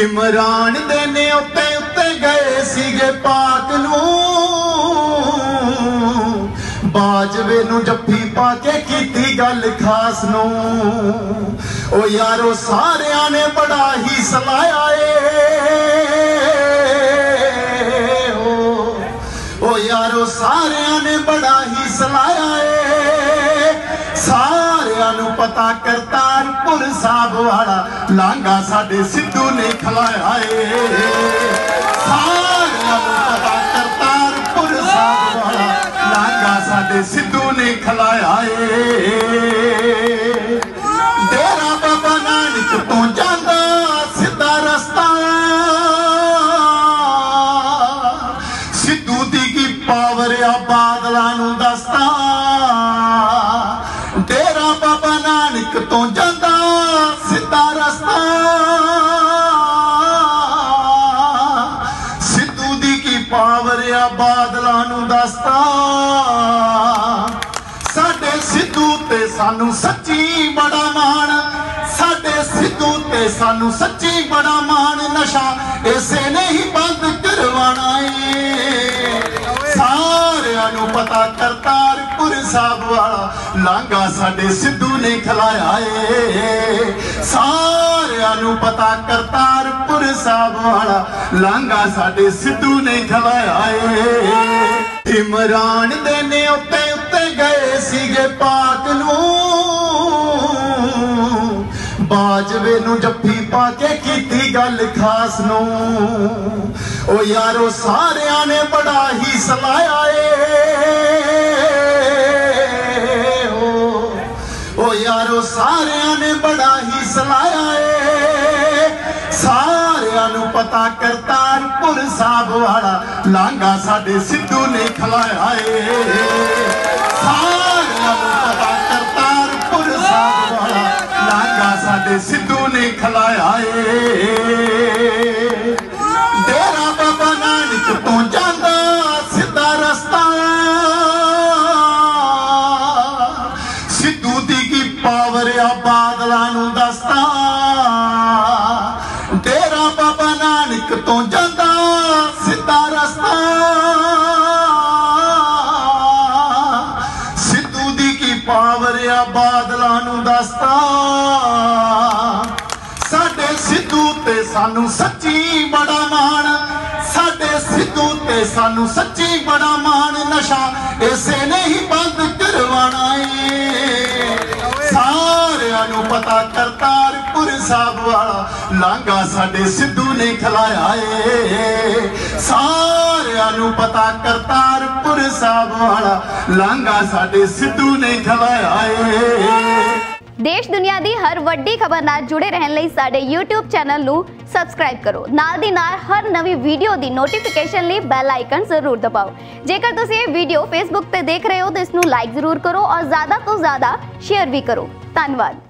ਇਮਰਾਨ ਦੇ ਨੇ ਉੱਤੇ ਉੱਤੇ ਗਏ ਸੀਗੇ ਪਾਕ ਨੂੰ। ਬਾਜਵੇ ਨੂੰ ਜੱਫੀ ਪਾ ਕੇ ਕੀਤੀ ਗੱਲ ਖਾਸ ਨੂੰ। ਉਹ ਯਾਰੋ ਸਾਰਿਆਂ ਨੇ ਬੜਾ ਹੀ ਸਲਾਇਆ ਏ। ਉਹ ਉਹ ਯਾਰੋ ਸਾਰਿਆਂ ਨੇ ਬੜਾ ਹੀ ਸਲਾਇਆ ਏ। ਸਾਰਿਆਂ ਨੂੰ ਪਤਾ ਕਰਤਾਰਪੁਰ ਸਾਹਿਬ ਵਾਲਾ ਲਾਂਗਾ ਸਾਡੇ ਸਿੱਧੂ ਨੇ ਖਲਾਇਆ ਏ। ਸਾਰਿਆਂ ਨੂੰ ਪਤਾ ਕਰਤਾਰਪੁਰ ਸਾਹਿਬ ਵਾਲਾ ਲਾਂਗਾ ਸਾਡੇ ਸਿੱਧੂ ਨੇ ਖਲਾਇਆ ਏ। ਡੇਰਾ ਬਾਬਾ ਨਾਨਕ ਤੋਂ ਜਾਂਦਾ ਸਿੱਧਾ ਰਸਤਾ। ਸਿੱਧੂ ਦੀ ਕੀ ਪਾਵਰ ਆ ਬਾਦਲਾਂ ਨੂੰ ਦੱਸਦਾ। ਤੋਂ ਜਾਂਦਾ ਸਿੱਧਾ ਰਸਤਾ। ਸਿੱਧੂ ਦੀ ਕੀ ਪਾਵਰ ਆ, ਬਾਦਲਾਂ ਨੂੰ ਦੱਸਦਾ ਸਾਡੇ ਸਿੱਧੂ ਤੇ ਸਾਨੂੰ ਸੱਚੀ ਬੜਾ ਮਾਣ। ਸਾਡੇ ਸਿੱਧੂ ਤੇ ਸਾਨੂੰ ਸੱਚੀ ਬੜਾ ਮਾਣ ਨਸ਼ਾ। ਇਸੇ ਨੇ ਹੀ ਬੰਦ ਕਰਵਾਣਾ ਏ। ਸਾਰਿਆਂ ਨੂੰ ਪਤਾ ਕਰਤਾਰਪੁਰ ਸਾਹਿਬ ਵਾਲਾ ਲਾਂਗਾ ਸਾਡੇ ਸਿੱਧੂ ਨੇ ਖਲਾਇਆ ਏ। ਸਾਰਿਆਂ ਨੂੰ ਪਤਾ ਕਰਤਾਰਪੁਰ ਸਾਹਿਬ ਵਾਲਾ ਲਾਂਗਾ ਸਾਡੇ ਸਿੱਧੂ ਨੇ ਖਲਾਇਆ ਏ। ਇਮਰਾਨ ਦੇ ਨੇ ਉੱਤੇ ਉੱਤੇ ਗਏ ਸੀਗੇ ਪਾਕ ਨੂੰ। ਬਾਜਵੇ ਨੂੰ ਜੱਫੀ ਪਾ ਕੇ ਕੀਤੀ ਗੱਲ ਖਾਸ ਨੂੰ। ਉਹ ਯਾਰੋ ਸਾਰਿਆਂ ਨੇ ਬੜਾ ਹੀ ਸਲਾਇਆ ਸਾਰਿਆਂ ਨੇ ਬੜਾ ਹੀ ਸਲਾਇਆ ਏ। ਸਾਰਿਆਂ ਨੂੰ ਪਤਾ ਕਰਤਾਰਪੁਰ ਸਾਹਿਬ ਵਾਲਾ ਲਾਂਗਾ ਸਾਡੇ ਸਿੱਧੂ ਨੇ ਖਲਾਇਆ ਏ। ਸਾਰਿਆਂ ਨੂੰ ਪਤਾ ਕਰਤਾਰਪੁਰ ਸਾਹਿਬ ਵਾਲਾ ਲਾਂਗਾ ਸਾਡੇ ਸਿੱਧੂ ਨੇ ਖਲਾਇਆ ਏ। ਡੇਰਾ ਬਾਬਾ ਨਾਨਕ ਤੋਂ ਜਾਂਦਾ ਸਿੱਧਾ ਰਸਤਾ। ਸਿੱਧੂ ਦੀ ਕੀ ਪਾਵਰ ਆ ਨੂੰ ਦੱਸਦਾ। ਡੇਰਾ ਬਾਬਾ ਨਾਨਕ ਤੋਂ ਜਾਂਦਾ ਸਿੱਧਾ ਰਸਤਾ। ਸਿੱਧੂ ਦੀ ਕੀ ਪਾਵਰ ਆ, ਬਾਦਲਾਂ ਨੂੰ ਦੱਸਦਾ। ਸਾਡੇ ਸਿੱਧੂ ਤੇ ਸਾਨੂੰ ਸੱਚੀ ਬੜਾ ਮਾਣ। ਸਾਡੇ ਸਿੱਧੂ ਤੇ ਸਾਨੂੰ ਸੱਚੀ ਬੜਾ ਮਾਣ ਨਸ਼ਾ, ਇਸੇ ਸਾਰਿਆਂ ਨੂੰ ਪਤਾ ਕਰਤਾਰਪੁਰ ਸਾਹਿਬ ਵਾਲਾ ਲਾਂਗਾ ਸਾਡੇ ਸਿੱਧੂ ਨੇ ਖਲਾਇਆ ਏ। ਸਾਰਿਆਂ ਨੂੰ ਪਤਾ ਕਰਤਾਰਪੁਰ ਸਾਹਿਬ ਵਾਲਾ ਲਾਂਗਾ ਸਾਡੇ ਸਿੱਧੂ ਨੇ ਖਲਾਇਆ ਏ। ਦੇਸ਼ ਦੁਨੀਆ ਦੀ ਹਰ ਵੱਡੀ ਖਬਰ ਨਾਲ ਜੁੜੇ ਰਹਿਣ ਲਈ ਸਾਡੇ YouTube ਚੈਨਲ ਨੂੰ ਸਬਸਕ੍ਰਾਈਬ ਕਰੋ। ਨਾਲ ਦੀ ਨਾਲ ਹਰ ਨਵੀਂ ਵੀਡੀਓ ਦੀ ਨੋਟੀਫਿਕੇਸ਼ਨ ਲਈ ਬੈਲ ਆਈਕਨ ਜ਼ਰੂਰ ਦਬਾਓ। ਜੇਕਰ ਤੁਸੀਂ ਇਹ ਵੀਡੀਓ Facebook ਤੇ ਦੇਖ ਰਹੇ ਹੋ ਤਾਂ ਇਸ ਨੂੰ ਲਾਈਕ ਜ਼ਰੂਰ ਕਰੋ ਔਰ ਜ਼ਿਆਦਾ ਤੋਂ ਜ਼ਿਆਦਾ ਸ਼ੇਅਰ ਵੀ ਕਰੋ। ਧੰਨਵਾਦ।